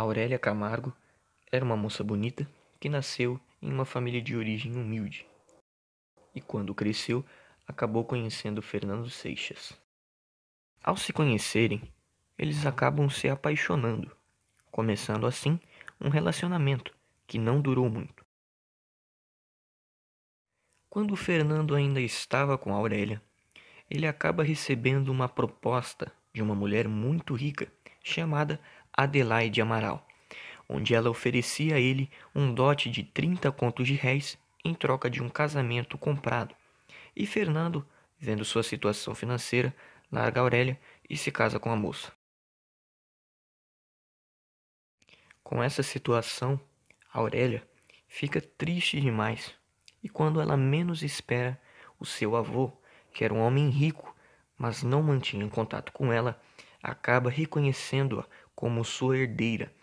Aurélia Camargo era uma moça bonita que nasceu em uma família de origem humilde. E quando cresceu, acabou conhecendo Fernando Seixas. Ao se conhecerem, eles acabam se apaixonando, começando assim um relacionamento que não durou muito. Quando Fernando ainda estava com Aurélia, ele acaba recebendo uma proposta de uma mulher muito rica chamada Adelaide Amaral, onde ela oferecia a ele um dote de 30 contos de réis em troca de um casamento comprado. E Fernando, vendo sua situação financeira, larga Aurélia e se casa com a moça. Com essa situação, Aurélia fica triste demais, e quando ela menos espera, o seu avô, que era um homem rico, mas não mantinha contato com ela, acaba reconhecendo-a como sua herdeira.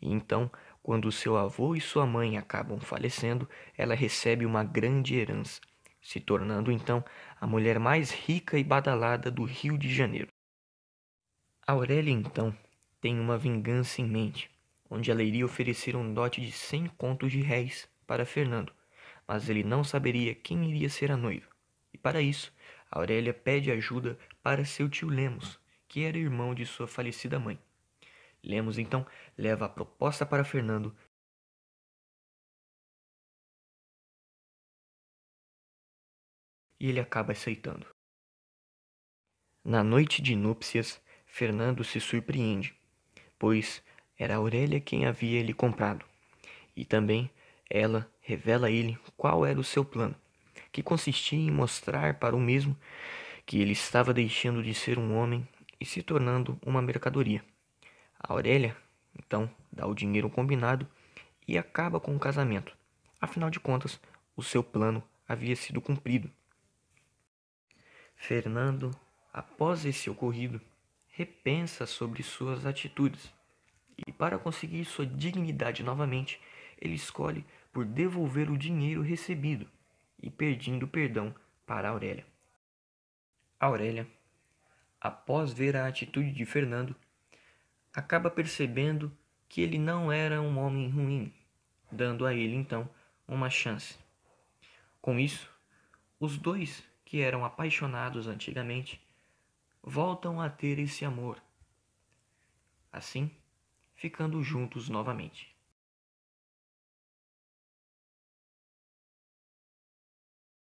Então, quando seu avô e sua mãe acabam falecendo, ela recebe uma grande herança, se tornando então a mulher mais rica e badalada do Rio de Janeiro. Aurélia então tem uma vingança em mente, onde ela iria oferecer um dote de cem contos de réis para Fernando, mas ele não saberia quem iria ser a noiva. E para isso, Aurélia pede ajuda para seu tio Lemos, que era irmão de sua falecida mãe. Lemos então leva a proposta para Fernando e ele acaba aceitando. Na noite de núpcias, Fernando se surpreende, pois era Aurélia quem havia lhe comprado, e também ela revela a ele qual era o seu plano, que consistia em mostrar para o mesmo que ele estava deixando de ser um homem e se tornando uma mercadoria. A Aurélia, então, dá o dinheiro combinado e acaba com o casamento. Afinal de contas, o seu plano havia sido cumprido. Fernando, após esse ocorrido, repensa sobre suas atitudes e, para conseguir sua dignidade novamente, ele escolhe por devolver o dinheiro recebido e pedindo perdão para Aurélia. Aurélia após ver a atitude de Fernando, acaba percebendo que ele não era um homem ruim, dando a ele então uma chance. Com isso, os dois que eram apaixonados antigamente voltam a ter esse amor, assim ficando juntos novamente.